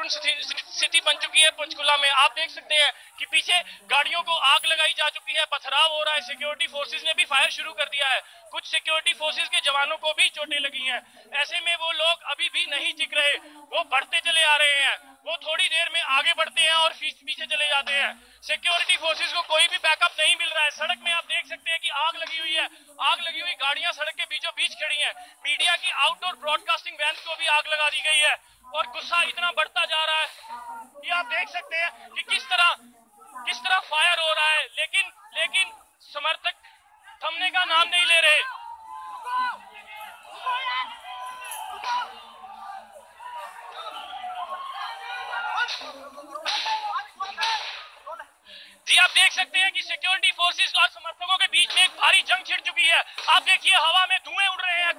तनावपूर्ण स्थिति बन चुकी है पंचकुला में। आप देख सकते हैं कि पीछे गाड़ियों को आग लगाई जा चुकी है, पथराव हो रहा है। सिक्योरिटी फोर्सेज ने भी फायर शुरू कर दिया है। कुछ सिक्योरिटी फोर्सेज के जवानों को भी चोटें लगी हैं। ऐसे में वो लोग अभी भी नहीं टिक रहे। वो बढ़ते चले आ रहे हैं। वो थोड़ी देर में आगे बढ़ते हैं और पीछे चले जाते हैं। सिक्योरिटी फोर्सेज को कोई भी बैकअप नहीं मिल रहा है। सड़क में आप देख सकते हैं कि आग लगी हुई है। आग लगी हुई गाड़ियाँ सड़क के बीचों बीच खड़ी हैं। मीडिया की आउटडोर ब्रॉडकास्टिंग वैन को भी आग लगा दी गई है। और गुस्सा इतना बढ़ता जा रहा है ये आप देख सकते हैं कि किस तरह किस तरह फायर हो रहा है। लेकिन लेकिन समर्थक थमने का नाम नहीं ले रहे। जी, आप देख सकते हैं कि सिक्योरिटी फोर्सेस और समर्थकों के बीच में एक भारी जंग छिड़ चुकी है। आप देखिए हवा में धुएँ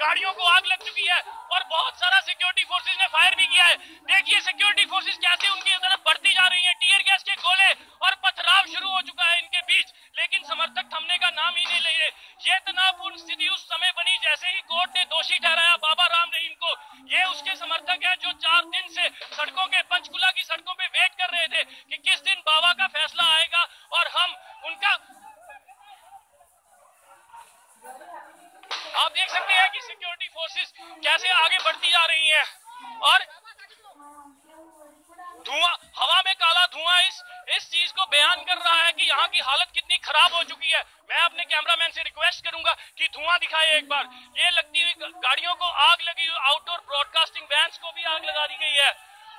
गाड़ियों को आग लग चुकी है और बहुत सारा सिक्योरिटी फोर्सेस ने फायर भी किया है। देखिए सिक्योरिटी फोर्सेस कैसे उनकी तरफ़ बढ़ती जा रही है। टीयर गैस के गोले और पथराव शुरू हो चुका है इनके बीच, लेकिन समर्थक थमने का नाम ही नहीं ले रहे ये तनावपूर्ण स्थिति उस समय बनी जैसे ही कोर्ट ने दोषी ठहराया बाबा राम रहीम को। ये उसके समर्थक है जो चार दिन से सड़कों के, पंचकुला की सड़कों पे वेट कर रहे थे कि किस दिन बाबा का फैसला आएगा और हम उनका आप देख सकते हैं कि सिक्योरिटी फोर्सेस कैसे आगे बढ़ती जा रही हैं। और धुआँ, हवा में काला धुआँ इस इस चीज़ को बयान कर रहा है कि यहाँ की हालत कितनी खराब हो चुकी है। मैं अपने कैमरामैन से रिक्वेस्ट करूँगा कि धुआँ दिखाए एक बार। ये लगती हुई गाड़ियों को आग लगी हुई आउटडोर ब्रॉडकास्टिंग वैन्स को भी आग लगा दी गई है।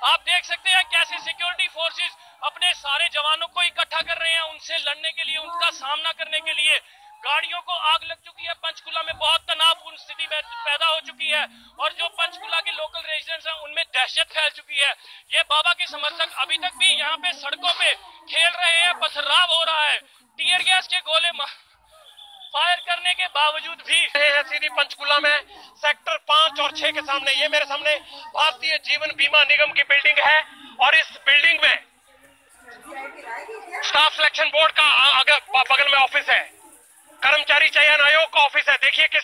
आप देख सकते हैं कैसे सिक्योरिटी फोर्सेस अपने सारे जवानों को इकट्ठा कर रहे हैं उनसे लड़ने के लिए, उनका सामना करने के लिए। गाड़ियों को आग लग चुकी है, पंचकुला लोकल हैं उनमें दहशत फैल चुकी है। ये बाबा के समर्थक अभी तक भी यहाँ पे सड़कों पे खेल रहे हैं, पथराव हो रहा है। टीयर गैस के गोले फायर करने के बावजूद भी सीधी पंचकुला में सेक्टर पाँच और छह के सामने। ये मेरे सामने भारतीय जीवन बीमा निगम की बिल्डिंग है और इस बिल्डिंग में स्टाफ सिलेक्शन बोर्ड का अगर बगल में ऑफ़िस है। कर्मचारी चयन आयोग का ऑफ़िस है। देखिए किस